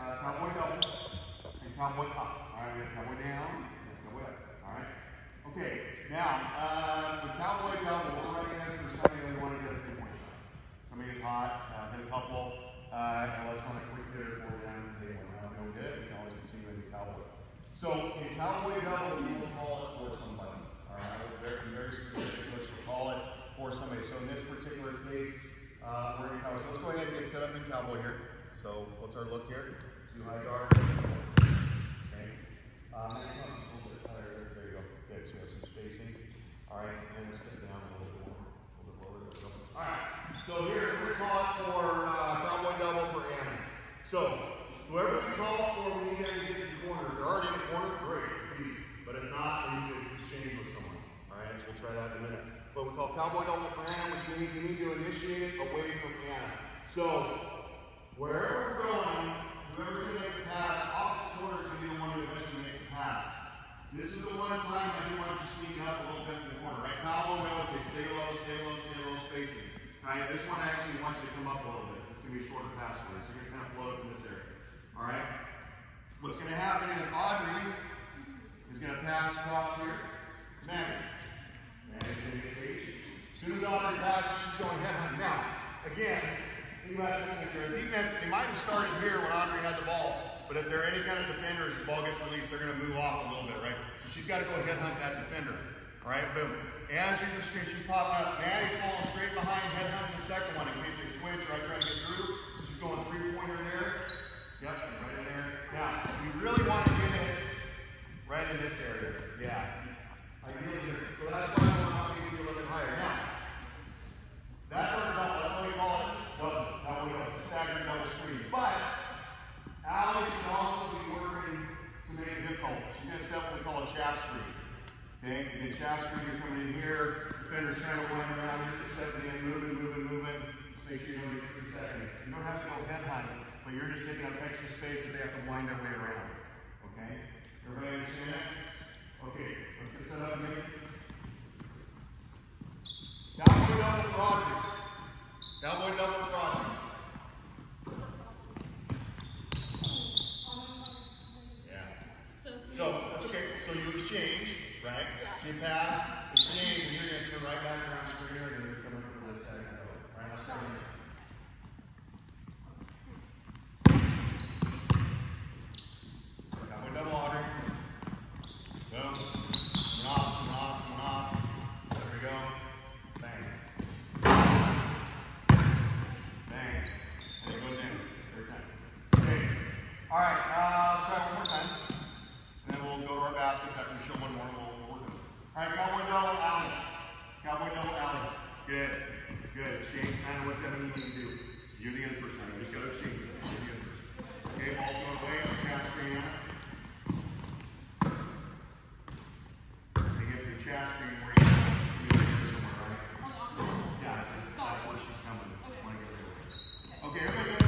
uh, cowboy double and cowboy up. All right, we have cowboy down and cowboy up. All right. Okay, now, uh, the cowboy double, we're running this for somebody that want to get a three point shot. Somebody gets hot, uh, hit a couple, uh, and let's run a quick hitter for down the table. Now, if no hit, we can always continue in the cowboy. So, in cowboy double, you will call it for somebody. All right, very, very specific what you call it for somebody. So, in this particular case, uh, we're. So, let's go ahead and get set up in cowboy here. So, what's our look here? Two high guard. Okay. Um, there you go. Good. So you have some spacing. All right, and then step down a little bit more. A little bit lower. There we go. All right. So here we call it for uh, cowboy double for Anna. So whoever we call for when you guys get to the corner, if they're already in the corner, great, easy. But if not, we need to exchange with someone. All right, so we'll try that in a minute. But we call cowboy double for Anna, which means we need to initiate it away from Anna. So wherever we're going, whoever's going to make the pass, opposite corner is going to be the one who eventually make the pass. This is the one time I do want you sneaking up a little bit in the corner, right? We always say stay low, stay low, stay low, spacing. Right? This one I actually want you to come up a little bit. This is going to be a shorter pass for you. So you're going to kind of float up in this area. All right? What's going to happen is Audrey is going to pass across here. Maddie. Maddie's going to get. As soon as Audrey passes, she's going head hunting. Now, again, think about the defense. They might have started here when Audrey had the ball. But if they're any kind of defenders, the ball gets released, they're going to move off a little bit, right? So she's got to go head hunt that defender. All right, boom. As you're just she's popping up, Maddie's falling straight behind, head hunting the second one in case they switch or I try to get through. She's going three pointer there. Yep, right in there. Now, you really want to get it right in this area. Yeah. Ideally. So that's why I want to be a little bit higher. Now, that's our double. That's what we call it. Double. Double. double. But Allie should also be working to make it difficult. She's going to we call a screen. Okay, chaff screen, you're coming in here, defender's trying to wind around, you're just stepping in, moving, moving, moving. Just make sure you don't get three seconds. You don't have to go head hunt, but you're just taking up extra space so they have to wind their way around. Okay? Everybody understand that? Okay, let's get set up again. Cowboy double for Audrey. Cowboy double for Audrey. So that's okay. So you exchange, right? So you pass, exchange, and you're going to turn right back around straight here, and then you're coming for this second go. All right, let's go. And time. Okay. All right. Uh, let's try one more time. And then we'll go to our baskets after we show one all right, cowboy double Allie. Cowboy double Allie. Good, good. Shake kind of what's that you can do. You're the other person. You just got to shake. You're the other person. Okay, ball's going away. Cat screen. Take it your chest screen where you? Oh, yeah, that's, where she's coming. Okay, everybody.